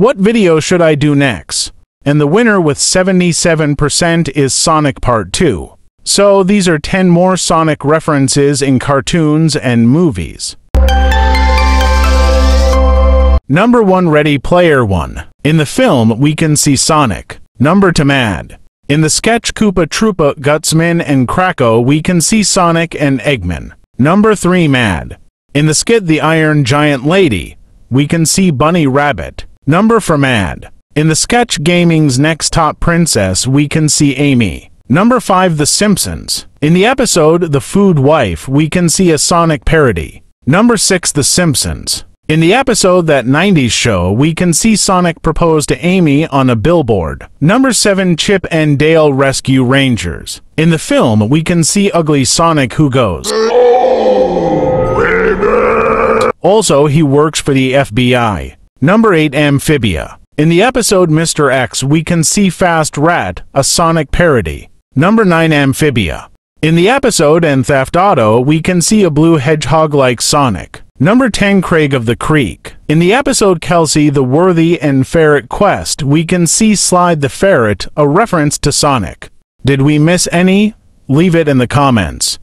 What video should I do next? And the winner with 77% is Sonic Part 2. So these are 10 more Sonic references in cartoons and movies. Number 1 Ready Player 1. In the film, we can see Sonic. Number 2 Mad. In the sketch Koopa Troopa, Gutsman, and Kracko, we can see Sonic and Eggman. Number 3 Mad. In the skit The Iron Giant Lady, we can see Bunnie Rabbot. Number 4 Mad. In the sketch Gaming's Next Top Princess, we can see Amy. Number 5 The Simpsons. In the episode The Food Wife, we can see a Sonic parody. Number 6 The Simpsons. In the episode That 90s Show, we can see Sonic propose to Amy on a billboard. Number 7 Chip and Dale Rescue Rangers. In the film, we can see ugly Sonic who goes, Also, he works for the FBI. Number 8 Amphibia. In the episode Mr. X, we can see Fast Rat, a Sonic parody. Number 9 Amphibia. In the episode and Theft Auto, we can see a blue hedgehog like Sonic. Number 10 Craig of the Creek. In the episode Kelsey the Worthy and Ferret Quest, we can see Slide the Ferret, a reference to Sonic. Did we miss any? Leave it in the comments.